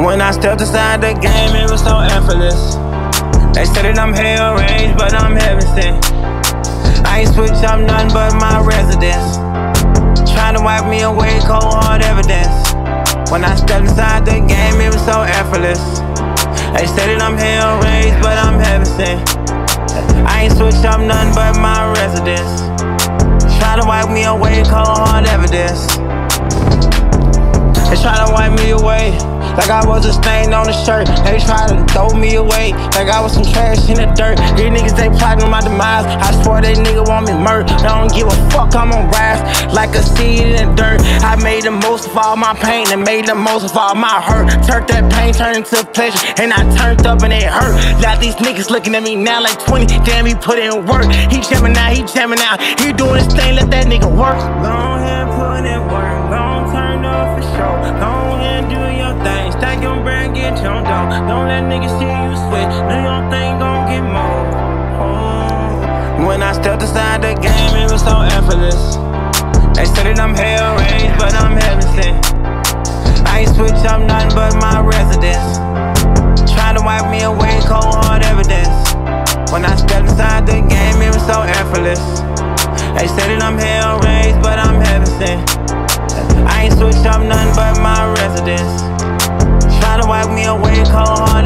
I stepped inside the game, it was so effortless. They said that I'm hell range, but I'm heaven sent. I ain't switched up nothing but my residence. Trying to wipe me away, cold hard evidence. When I stepped inside the game, it was so effortless. They said that I'm hell raised, but I'm heaven sent. I ain't switched up nothing but my residence. Try to wipe me away, cold hard evidence. They try to wipe me away. Like I was a stain on the shirt. They try to throw me away. Like I was some trash in the dirt. These niggas, they plotting my demise. I swear they nigga want me murdered. I don't give a fuck, I'm on rise. Like a seed in the dirt. I made the most of all my pain and made the most of all my hurt. Turned that pain, turned into pleasure. And I turned up and it hurt. Now these niggas looking at me now like 20. Damn, he put in work. He jamming out, he jamming out. He doing his thing, let that nigga work. Go get dough. Don't let niggas see you sweat. Do your thing, gon' get more. Oh. When I stepped inside the game, it was so effortless. They said that I'm hell raised, but I'm heaven sent. I ain't switch up nothing but my residence. Trying to wipe me away, cold hard evidence. When I stepped inside the game, it was so effortless. They said that I'm hell raised, but I'm heaven sent. I ain't switched up nothing but my residence. Wipe me away, cold evidence.